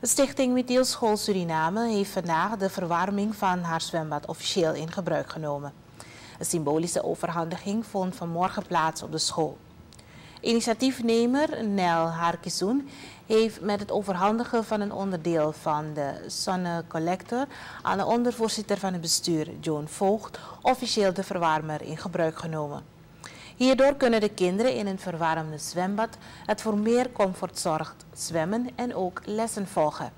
De stichting Methielschool Suriname heeft vandaag de verwarming van haar zwembad officieel in gebruik genomen. Een symbolische overhandiging vond vanmorgen plaats op de school. Initiatiefnemer Nel Harkisoen heeft met het overhandigen van een onderdeel van de zonnecollector aan de ondervoorzitter van het bestuur, Joan Voogd, officieel de verwarmer in gebruik genomen. Hierdoor kunnen de kinderen in een verwarmde zwembad het voor meer comfort zorgt zwemmen en ook lessen volgen.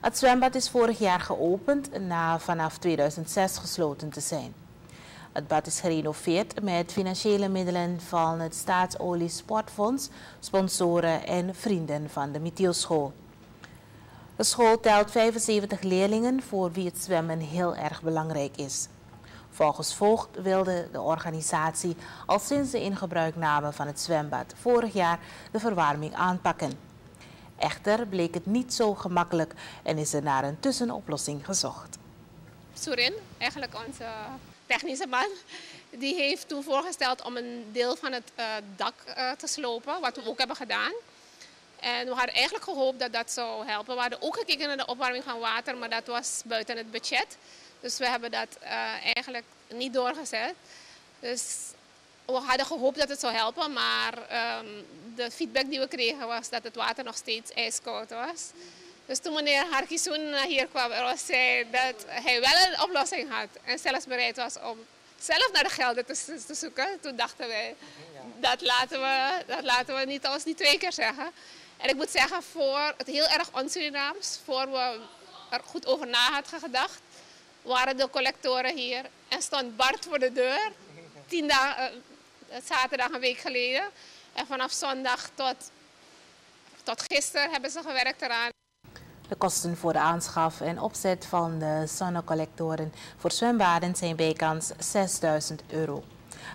Het zwembad is vorig jaar geopend na vanaf 2006 gesloten te zijn. Het bad is gerenoveerd met financiële middelen van het Staatsolie Sportfonds, sponsoren en vrienden van de Mithielschool. De school telt 75 leerlingen voor wie het zwemmen heel erg belangrijk is. Volgens Voogd wilde de organisatie al sinds de ingebruikname van het zwembad vorig jaar de verwarming aanpakken. Echter bleek het niet zo gemakkelijk en is er naar een tussenoplossing gezocht. Surin, eigenlijk onze technische man, die heeft toen voorgesteld om een deel van het uh, dak uh, te slopen, wat we ook hebben gedaan. En we hadden eigenlijk gehoopt dat dat zou helpen. We hadden ook gekeken naar de opwarming van water, maar dat was buiten het budget. Dus we hebben dat uh, eigenlijk niet doorgezet. Dus we hadden gehoopt dat het zou helpen, maar um, de feedback die we kregen was dat het water nog steeds ijskoud was. Dus toen meneer Harkisoen hier kwam en zei dat hij wel een oplossing had en zelfs bereid was om zelf naar de gelden te, zoeken, toen dachten wij, dat laten we, dat laten we niet, ons niet twee keer zeggen. En ik moet zeggen, voor het heel erg on-Surinaams, voor we er goed over na hadden gedacht, waren de collectoren hier en stond Bart voor de deur. Tien dagen, uh, zaterdag een week geleden. En vanaf zondag tot, tot gisteren hebben ze gewerkt eraan. De kosten voor de aanschaf en opzet van de zonnecollectoren voor zwembaden zijn bijkans 6000 euro.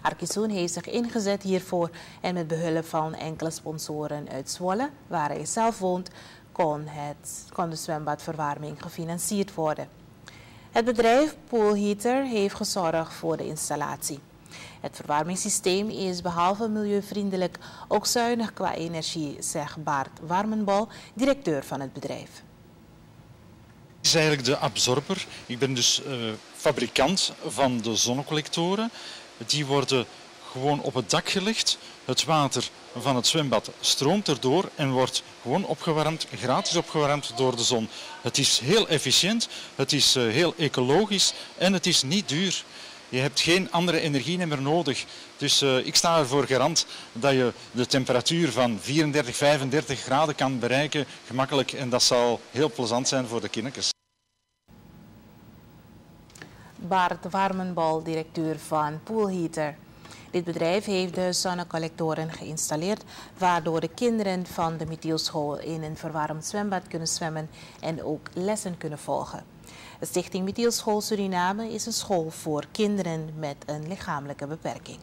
Arkisoen heeft zich ingezet hiervoor en met behulp van enkele sponsoren uit Zwolle, waar hij zelf woont, kon, het, kon de zwembadverwarming gefinancierd worden. Het bedrijf Poolheater heeft gezorgd voor de installatie. Het verwarmingssysteem is behalve milieuvriendelijk ook zuinig qua energie, zegt Bart Warmenbal, directeur van het bedrijf. Het is eigenlijk de absorber. Ik ben dus uh, fabrikant van de zonnecollectoren. Die worden gewoon op het dak gelegd. Het water van het zwembad stroomt erdoor en wordt gewoon opgewarmd, gratis opgewarmd door de zon. Het is heel efficiënt, het is eh, heel ecologisch en het is niet duur. Je hebt geen andere energie meer nodig. Dus uh, ik sta ervoor garant dat je de temperatuur van 34, 35 graden kan bereiken gemakkelijk. En dat zal heel plezant zijn voor de kinders. Bart Warmenbal, directeur van Poolheater. Dit bedrijf heeft de zonnecollectoren geïnstalleerd, waardoor de kinderen van de Mithielschool in een verwarmd zwembad kunnen zwemmen en ook lessen kunnen volgen. De Stichting Mithielschool Suriname is een school voor kinderen met een lichamelijke beperking.